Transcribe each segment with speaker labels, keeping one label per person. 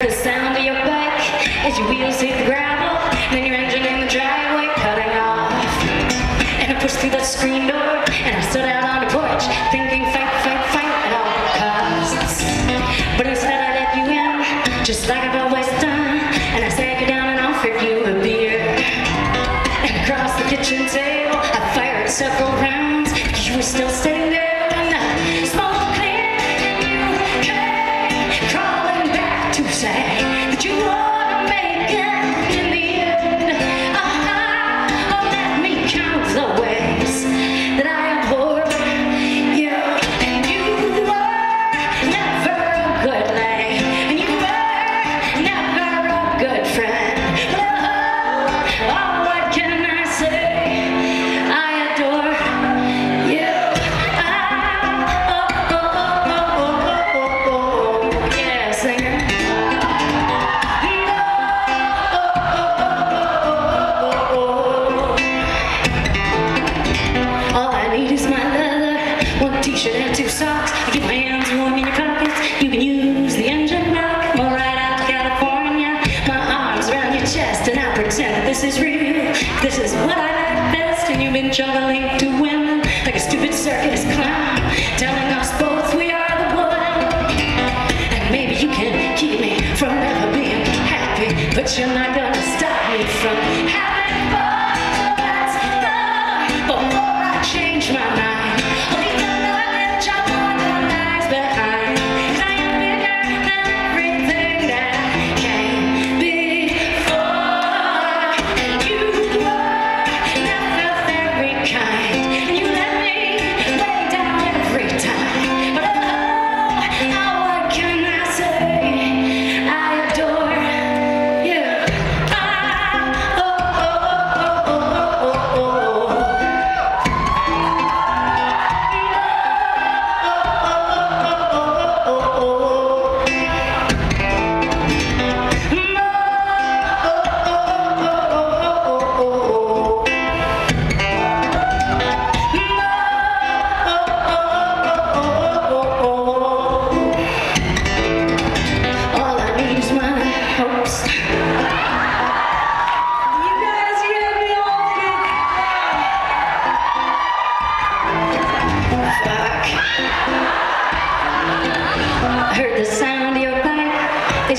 Speaker 1: The sound of your bike as your wheels hit the gravel, then your engine in the driveway cutting off. And I pushed through the screen door and I stood out on the porch, thinking fight, fight, fight at all costs. But instead I let you in, just like I've always done, and I sat you down and offered you a beer. And across the kitchen table, I fired several rounds. T-shirt and two socks. I get my hands warm in your pockets. You can use the engine. I'm all right out to California. My arms around your chest and I pretend this is real. This is what I like best, and you've been juggling two women like a stupid circus clown, telling us both we are the one. And maybe you can keep me from never being happy, but you're not gonna stop me from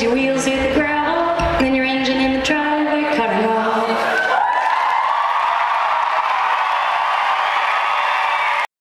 Speaker 1: I heard